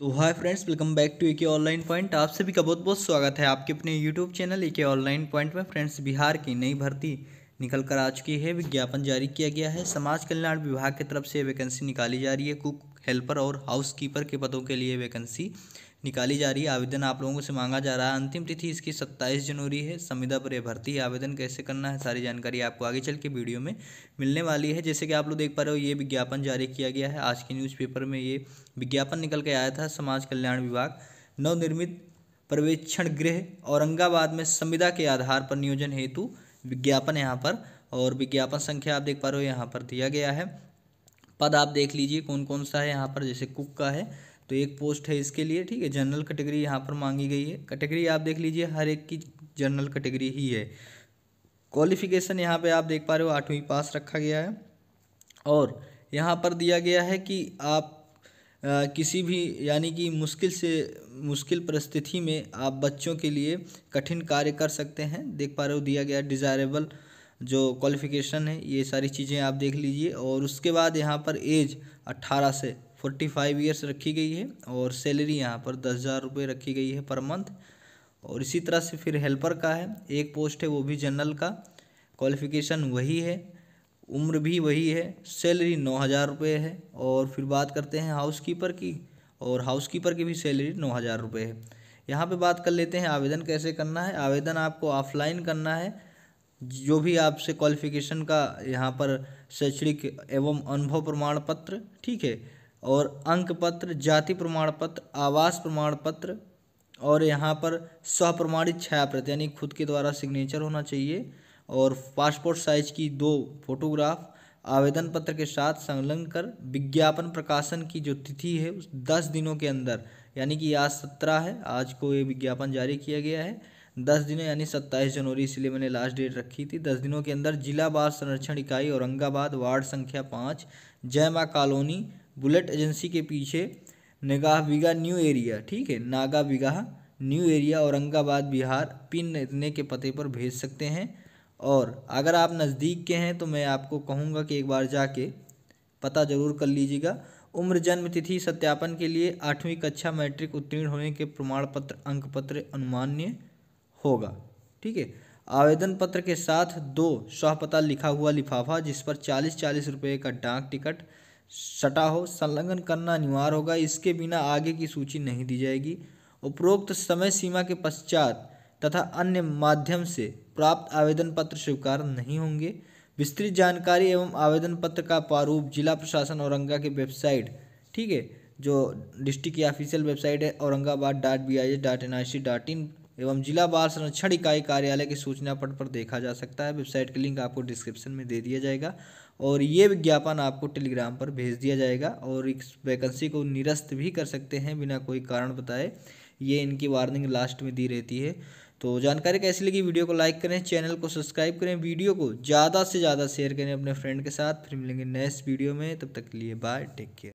तो hi friends welcome back to AK online point आप सभी का बहुत बहुत स्वागत है आपके अपने YouTube channel AK online point में। फ्रेंड्स बिहार की नई भर्ती निकल कर आ चुकी है। विज्ञापन जारी किया गया है। समाज कल्याण विभाग की तरफ़ से वैकेंसी निकाली जा रही है। कुक हेल्पर और हाउस कीपर के पदों के लिए वैकेंसी निकाली जा रही है, आवेदन आप लोगों से मांगा जा रहा है। अंतिम तिथि इसकी सत्ताईस जनवरी है। संविदा पर यह भर्ती आवेदन कैसे करना है, सारी जानकारी आपको आगे चल के वीडियो में मिलने वाली है। जैसे कि आप लोग देख पा रहे हो, ये विज्ञापन जारी किया गया है। आज के न्यूज़पेपर में ये विज्ञापन निकल के आया था। समाज कल्याण विभाग, नवनिर्मित पर्यवेक्षण गृह, औरंगाबाद में संविदा के आधार पर नियोजन हेतु विज्ञापन यहाँ पर और विज्ञापन संख्या आप देख पा रहे हो, यहाँ पर दिया गया है। पद आप देख लीजिए कौन कौन सा है यहाँ पर। जैसे कुक का है तो एक पोस्ट है इसके लिए ठीक है? जनरल कैटेगरी यहाँ पर मांगी गई है। कैटेगरी आप देख लीजिए हर एक की जनरल कैटेगरी ही है। क्वालिफिकेशन यहाँ पे आप देख पा रहे हो आठवीं पास रखा गया है। और यहाँ पर दिया गया है कि आप आ, किसी भी यानी कि मुश्किल से मुश्किल परिस्थिति में आप बच्चों के लिए कठिन कार्य कर सकते हैं। देख पा रहे हो दिया गया डिज़ायरेबल जो क्वालिफिकेशन है ये सारी चीज़ें आप देख लीजिए। और उसके बाद यहाँ पर एज अट्ठारह से फोर्टी फाइव ईयर्स रखी गई है और सैलरी यहाँ पर दस हज़ार रुपये रखी गई है पर मंथ। और इसी तरह से फिर हेल्पर का है, एक पोस्ट है वो भी जनरल का। क्वालिफिकेशन वही है, उम्र भी वही है, सैलरी नौ हज़ार रुपये है। और फिर बात करते हैं हाउस कीपर की, और हाउस कीपर की भी सैलरी नौ हज़ार रुपये है। यहाँ पे बात कर लेते हैं आवेदन कैसे करना है। आवेदन आपको ऑफलाइन करना है। जो भी आपसे क्वालिफिकेशन का यहाँ पर शैक्षणिक एवं अनुभव प्रमाण पत्र, ठीक है। और अंक पत्र जाति प्रमाण पत्र आवास प्रमाण पत्र और यहाँ पर स्वप्रमाणित छाया प्रति यानी खुद के द्वारा सिग्नेचर होना चाहिए और पासपोर्ट साइज़ की दो फोटोग्राफ आवेदन पत्र के साथ संलग्न कर विज्ञापन प्रकाशन की जो तिथि है उस दस दिनों के अंदर, यानी कि आज सत्रह है, आज को ये विज्ञापन जारी किया गया है। दस दिनों, यानी सत्ताईस जनवरी, इसलिए मैंने लास्ट डेट रखी थी। दस दिनों के अंदर जिला बाल संरक्षण इकाई औरंगाबाद, वार्ड संख्या पाँच, जय माँ कॉलोनी बुलेट एजेंसी के पीछे निगाह बिगा न्यू एरिया, ठीक है? Naga Bigah new area, Aurangabad, Bihar, pin इतने के पते पर भेज सकते हैं। और अगर आप नज़दीक के हैं तो मैं आपको कहूँगा कि एक बार जाके पता ज़रूर कर लीजिएगा। उम्र, जन्म तिथि, सत्यापन के लिए आठवीं कक्षा मैट्रिक उत्तीर्ण होने के प्रमाण पत्र अंक पत्र अनुमान्य होगा, ठीक है? आवेदन पत्र के साथ दो पता लिखा हुआ लिफाफा, जिस पर चालीस चालीस रुपये का डाक टिकट सटा हो, संलग्न करना अनिवार्य होगा। इसके बिना आगे की सूची नहीं दी जाएगी। उपरोक्त समय सीमा के पश्चात तथा अन्य माध्यम से प्राप्त आवेदन पत्र स्वीकार नहीं होंगे। विस्तृत जानकारी एवं आवेदन पत्र का प्रारूप जिला प्रशासन औरंगा के वेबसाइट, ठीक है, जो डिस्ट्रिक्ट की ऑफिशियल वेबसाइट है, Aurangabad dot B I S dot N I C dot in एवं जिला बाल संरक्षण इकाई कार्यालय के सूचना पट पर देखा जा सकता है। वेबसाइट का लिंक आपको डिस्क्रिप्शन में दे दिया जाएगा और ये विज्ञापन आपको टेलीग्राम पर भेज दिया जाएगा और इस वैकेंसी को निरस्त भी कर सकते हैं बिना कोई कारण बताए। ये इनकी वार्निंग लास्ट में दी रहती है। तो जानकारी कैसी लगी वीडियो को लाइक करें, चैनल को सब्सक्राइब करें, वीडियो को ज़्यादा से ज़्यादा शेयर करें अपने फ्रेंड के साथ। फिर मिलेंगे नेक्स्ट वीडियो में, तब तक के लिए बाय, टेक केयर।